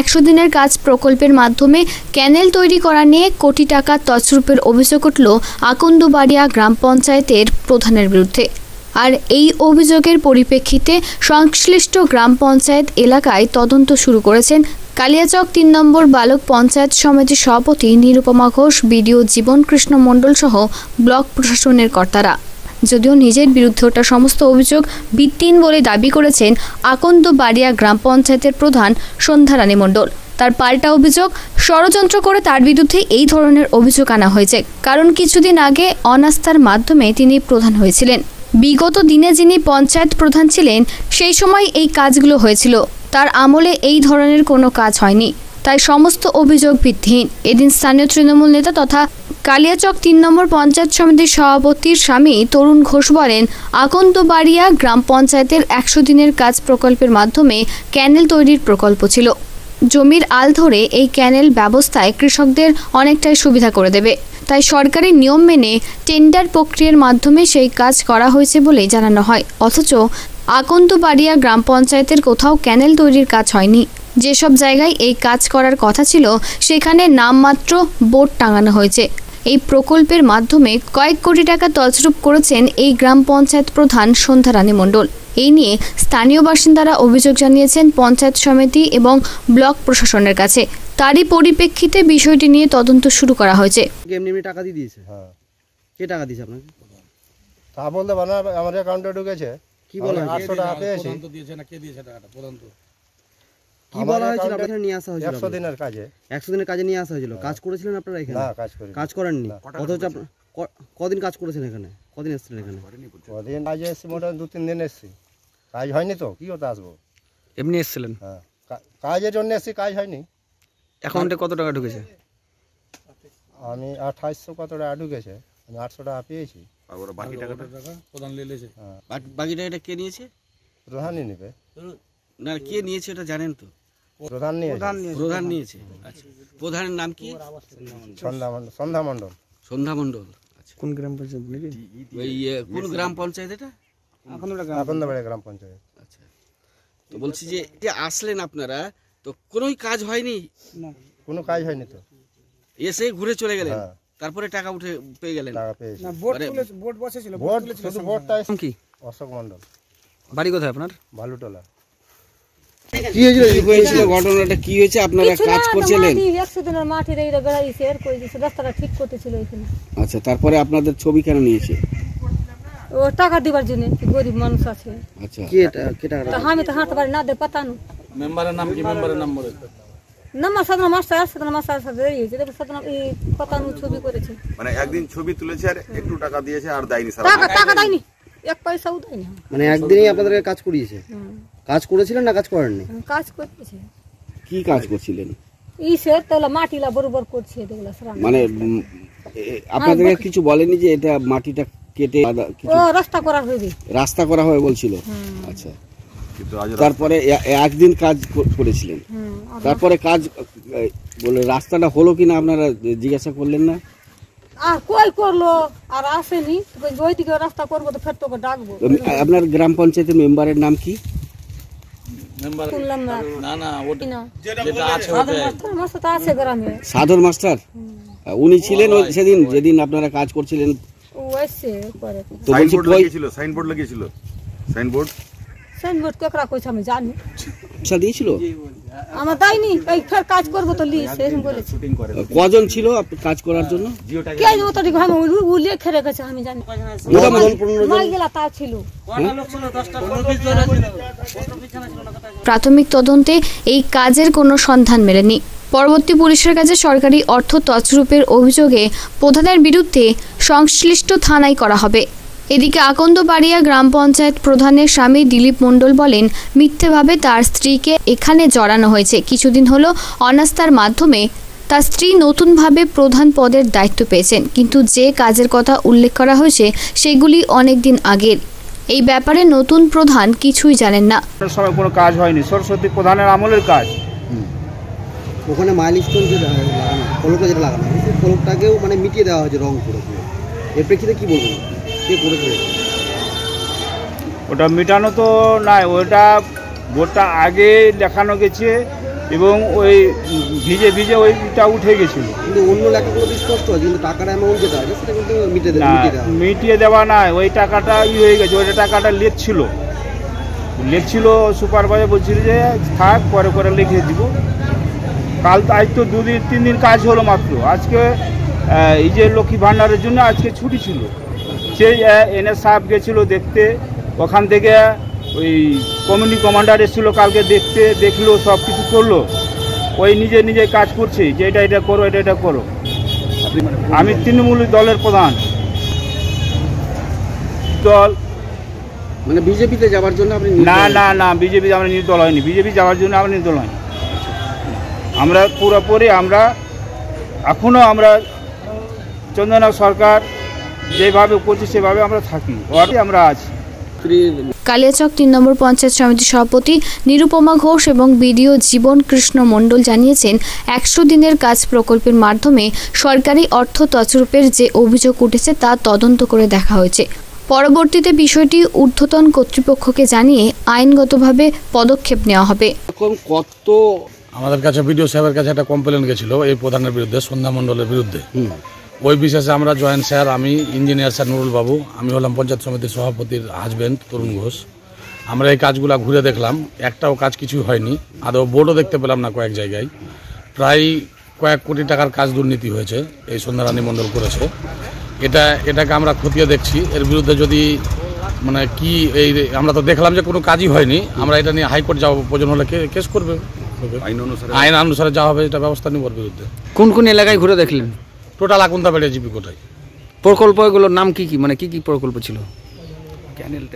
একশো দিনের কাজ প্রকল্পের মাধ্যমে ক্যানেল তৈরি করা নিয়ে কোটি টাকা তছরূপের অভিযোগ উঠল আকন্দবাড়িয়া গ্রাম পঞ্চায়েতের প্রধানের বিরুদ্ধে। আর এই অভিযোগের পরিপ্রেক্ষিতে সংশ্লিষ্ট গ্রাম পঞ্চায়েত এলাকায় তদন্ত শুরু করেছেন কালিয়াচক তিন নম্বর বালক পঞ্চায়েত সমিতির সভাপতি নিরুপমা ঘোষ, বিডিও জীবন কৃষ্ণ মণ্ডল সহ ব্লক প্রশাসনের কর্তারা। যদিও নিজের বিরুদ্ধে ওঠা সমস্ত অভিযোগ ভিত্তিহীন বলে দাবি করেছেন আকন্দ বাড়িয়া গ্রাম পঞ্চায়েতের প্রধান সন্ধ্যারানী মণ্ডল। তার পাল্টা অভিযোগ, ষড়যন্ত্র করে তার বিরুদ্ধে এই ধরনের অভিযোগ আনা হয়েছে, কারণ কিছুদিন আগে অনাস্থার মাধ্যমে তিনি প্রধান হয়েছিলেন। বিগত দিনে যিনি পঞ্চায়েত প্রধান ছিলেন, সেই সময় এই কাজগুলো হয়েছিল। তার আমলে এই ধরনের কোনো কাজ হয়নি। তাই সমস্ত অভিযোগ ভিত্তিহীন এদিন স্থানীয় তৃণমূল নেতা তথা কালিয়াচক তিন নম্বর পঞ্চায়েত সমিতির সভাপতির স্বামী তরুণ ঘোষ বলেন, আকন্দবাড়িয়া গ্রাম পঞ্চায়েতের একশো দিনের কাজ প্রকল্পের মাধ্যমে ক্যানেল তৈরির প্রকল্প ছিল। জমির আল ধরে এই ক্যানেল ব্যবস্থায় কৃষকদের অনেকটাই সুবিধা করে দেবে। তাই সরকারি নিয়ম মেনে টেন্ডার প্রক্রিয়ার মাধ্যমে সেই কাজ করা হয়েছে বলেই জানানো হয়। অথচ আকন্দবাড়িয়া গ্রাম পঞ্চায়েতের কোথাও ক্যানেল তৈরির কাজ হয়নি। যেসব জায়গায় এই কাজ করার কথা ছিল, সেখানে নামমাত্র বোর্ড টাঙানো হয়েছে। এই প্রকল্পের মাধ্যমে কয়েক কোটি টাকা তছরূপ করেছেন এই গ্রাম পঞ্চায়েত প্রধান সন্ধ্যারানী মণ্ডল। এই নিয়ে স্থানীয় বাসিন্দারা অভিযোগ জানিয়েছেন পঞ্চায়েত সমিতি এবং ব্লক প্রশাসনের কাছে। তারই পরিপ্রেক্ষিতে বিষয়টি নিয়ে তদন্ত শুরু করা হয়েছে। টাকা দিয়ে দিয়েছে? হ্যাঁ। কে টাকা দিয়েছে আপনাকে? তা বলতে আমার অ্যাকাউন্টে ঢুকেছে। কি বলা আমি হয়েছে আটশো টাকা পেয়েছি। দিয়েছে না কে দিয়েছে টাকাটা? প্রধান কি আমার বলা হয়েছিল আপনাকে নিয়ে আসা হয়েছিল? দিনের কাজে। একশো দিনের কাজে নিয়ে আসা হয়েছিল। কাজ করেছিলেন আপনারা এখানে? না কাজ করি কাজ করেননি? না। অথচ ক- কদিন কাজ করেছেন এখানে? কদিন এসেছিলেন এখানে? কদিন এসেছি মোটামুটি দু তিন দিন এসেছি। কাজ হয়নি তো? কি আসব? এমনি এসেছিলেন? হ্যাঁ। কাজের জন্য এসেছি কাজ হয়নি। অ্যাকাউন্টে কত টাকা ঢুকেছে? আমি আঠাইশশো কত টাকা ঢুকেছে? আমি আটশো টাকা পেয়েছি। বাকি টাকাটা? প্রধান লেলেছে বাকি টাকাটা কে নিয়েছে? প্রধানই নেবে। না কে নিয়েছে এটা জানেন তো? প্রধান নিয়ে প্রধান নিয়েছে। আচ্ছা। প্রধানের নাম কি? সন্ধ্যা মণ্ডল সন্ধ্যা মণ্ডল সন্ধ্যা মণ্ডল আচ্ছা। কোন গ্রাম পঞ্চায়েত নাকি? ওই ইয়ে, কোন গ্রাম পঞ্চায়েত এটা? আকন্দবাড়ি গ্রাম পঞ্চায়েত। আচ্ছা। তো বলছি যে যে আসলেন আপনারা তো কোনোই কাজ হয়নি? কোনো কাজ হয়নি তো। এসে ঘুরে চলে গেলেন? হ্যাঁ। তারপরে টাকা উঠে পেয়ে গেলেন? টাকা পেয়েছি মানে ভোট শুধু ভোটটা নাম কি অশোক মণ্ডল বাড়ি কোথায় আপনার? ভালুটোলা। কি হয়েছিল? কি হয়েছিল? ঘটনাটা কি হয়েছে? আপনারা কাজ করছিলেন? একশো মাটি রেগে বেড়াইছে এর করে দিয়েছে রাস্তাটা ঠিক করতেছিল এখানে। আচ্ছা তারপরে আপনাদের ছবি কেন নিয়েছে? ও টাকা দিবার জন্য গরিব মানুষ আছে। আচ্ছা। কি এটা? কে টাকা আমি তো হাঁটতে পারি না দে পাতানো। মেম্বারের নাম কি? মেম্বারের নাম বলে নাম্বার সাধারণ মাস্টার আসছে মাস্টার সাথে দাঁড়িয়েছে তারপর সাধারণ এই পাতানো ছবি করেছে। মানে একদিন ছবি তুলেছে আর একটু টাকা দিয়েছে আর দেয়নি টাকা টাকা দেয়নি। এক পয়সাও দেয়নি। মানে একদিনই আপনাদেরকে কাজ করিয়েছে? কাজ করেছিলেন না কাজ করেননি? কাজ করতেছে। কি কাজ করছিলেন? ইসের তাহলে মাটিলা বরাবর করছে এগুলো মানে এ- আপনাদেরকে কিছু বলেনি যে এটা মাটিটা কেটে ও রাস্তা করা হইবে রাস্তা করা হয় বলছিল? আচ্ছা। কিন্তু আজ তারপরে একদিন কাজ করেছিলেন? তারপরে কাজ বলে রাস্তাটা হলো কিনা আপনারা জিজ্ঞাসা করলেন না? আর কই করল? আর আসেনি। বলছে, ওইদিকে রাস্তা করব তো ফের তোকে ডাকবো। আপনার গ্রাম পঞ্চায়েতের মেম্বারের নাম কি? মেম্বার শুনলাম না। না না ওটা না? যেটা আছে সাধারণ মাস্টার? মাস্টার তো আছে গ্রামে মাস্টার? উনি ছিলেন ওই সেদিন যেদিন আপনারা কাজ করছিলেন। সাইনবোর্ড লাগিয়েছিল সাইনবোর্ড লাগিয়েছিল। সাইনবোর্ড সাইনবোর্ড কেকরা কইছে আমি জানি। পয়সা দিয়েছিল? আমার দেয়নি এই ফের কাজ করব তো লিস এরকম বলেছে। কজন ছিল কাজ করার জন্য? কে দিকে আমি রেখেছে আমি জানি। মাই গেলা তা ছিল। প্রাথমিক তদন্তে এই কাজের কোনো সন্ধান মেলেনি। পরবর্তী পুলিশের কাছে সরকারি অর্থ তছরূপের অভিযোগে প্রধানের বিরুদ্ধে সংশ্লিষ্ট থানায় করা হবে। এদিকে আকন্দবাড়িয়া গ্রাম পঞ্চায়েত প্রধানের স্বামী দিলীপ মণ্ডল বলেন মিথ্যেভাবে তার স্ত্রীকে এখানে জড়ানো হয়েছে। কিছুদিন হলো অনাস্থার মাধ্যমে তার স্ত্রী নতুনভাবে প্রধান পদের দায়িত্ব পেয়েছেন। কিন্তু যে কাজের কথা উল্লেখ করা হয়েছে সেগুলি অনেক দিন আগের। এই ব্যাপারে নতুন প্রধান কিছুই জানেন না। সময় কোনো কাজ হয়নি। সরস্বতী প্রধানের আমলের কাজ। ওখানে মাইল স্টোন যে লাগানো ফলকটা যেটা লাগানো ফলকটাকেও মানে মিটিয়ে দেওয়া হয়েছে রং করে এর প্রেক্ষিতে কি বলবেন? ওটা মেটানো তো নাই ওটা বোর্ডটা আগে দেখানো গেছে এবং ওই ভিজে ভিজে ওইটা উঠে গেছিল। কিন্তু অন্য লেখাগুলো স্পষ্ট আছে কিন্তু টাকার অ্যামাউন্ট যেটা আছে সেটা কিন্তু মিটিয়ে দেওয়া মিটিয়ে দেওয়া নাই ওই টাকাটা ই হয়ে গেছে ওইটা টাকাটা লেট ছিল। লেট ছিল সুপারভাইজার বলছিল যে থাক পরে পরে লিখে দিব। কাল তো আজ তো দুদিন তিন দিন কাজ হলো মাত্র। আজকে এই যে লক্ষ্মী ভাণ্ডারের জন্য আজকে ছুটি ছিল। সে এনএস সাহেব গেছিল দেখতে ওখান থেকে ওই কমিউনি কমান্ডার এসেছিল কালকে দেখতে দেখল সব কিছু করল। ওই নিজে নিজে কাজ করছে যে এটা এটা করো এটা এটা করো। আমি তৃণমূল দলের প্রধান। দল। মানে বিজেপিতে যাওয়ার জন্য আপনি না না না বিজেপি আমরা নির্দল হয়নি। বিজেপি যাওয়ার জন্য আমরা নির্দল হয়নি। আমরা পুরোপুরি আমরা এখনও আমরা চন্দনা সরকার যেভাবে করছে সেভাবে আমরা থাকি। আমরা আছি। কালিয়াচক তিন নম্বর পঞ্চায়েত সমিতির সভাপতি নিরুপমা ঘোষ এবং বিডিও জীবন কৃষ্ণ মণ্ডল জানিয়েছেন একশো দিনের কাজ প্রকল্পের মাধ্যমে সরকারি অর্থ তছরূপের যে অভিযোগ উঠেছে তা তদন্ত করে দেখা হয়েছে। পরবর্তীতে বিষয়টি ঊর্ধ্বতন কর্তৃপক্ষকে জানিয়ে আইনগতভাবে পদক্ষেপ নেওয়া হবে। কত আমাদের কাছে বিডিও সাহেবের কাছে একটা কমপ্লেন গেছিল এই প্রধানের বিরুদ্ধে সন্ধ্যা মণ্ডলের বিরুদ্ধে। ওই বিশেষে আমরা জয়েন্ট স্যার আমি ইঞ্জিনিয়ার স্যার নুরুল বাবু আমি হলাম পঞ্চায়েত সমিতির সভাপতির হাজবেন্ড তরুণ ঘোষ। আমরা এই কাজগুলো ঘুরে দেখলাম একটাও কাজ কিছু হয়নি আদৌ বোর্ডও দেখতে পেলাম না কয়েক জায়গায়। প্রায় কয়েক কোটি টাকার কাজ দুর্নীতি হয়েছে এই সন্ধ্যারানী মণ্ডল করেছে। এটা এটাকে আমরা খতিয়ে দেখছি এর বিরুদ্ধে যদি মানে কি এই আমরা তো দেখলাম যে কোনো কাজই হয়নি আমরা এটা নিয়ে হাইকোর্ট যাওয়া প্রয়োজন হলে কে- কেস করবে? আইন অনুসারে আইন অনুসারে যা হবে এটা ব্যবস্থা নিব বিরুদ্ধে। কোন কোন এলাকায় ঘুরে দেখলেন? টোটাল আকুন্তা বেড়ে জিপি কোটায় প্রকল্পগুলোর নাম কি কি? মানে কি কি প্রকল্প ছিল?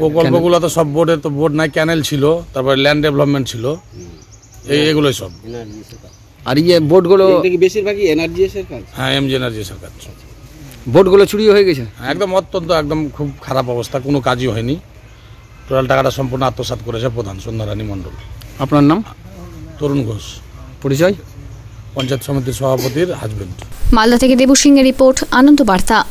প্রকল্পগুলো তো সব বোর্ডের তো বোর্ড নাই ক্যানেল ছিল তারপরে ল্যান্ড ডেভেলপমেন্ট ছিল। এই এগুলোই সব। আর ইয়ে বোর্ডগুলো বেশিরভাগই এনআরজিএস এর কাজ? হ্যাঁ এমজি এনার্জি সরকার বোর্ডগুলো চুরি হয়ে গেছে? একদম অত্যন্ত একদম খুব খারাপ অবস্থা কোনো কাজই হয়নি। টোটাল টাকাটা সম্পূর্ণ আত্মসাৎ করেছে প্রধান সন্ধ্যারানী মণ্ডল। আপনার নাম? তরুণ ঘোষ। পরিচয়? পঞ্চায়েত সমিতির সভাপতির হাজবেন্ড মালদা থেকে দেবু সিংহের রিপোর্ট আনন্দ বার্তা।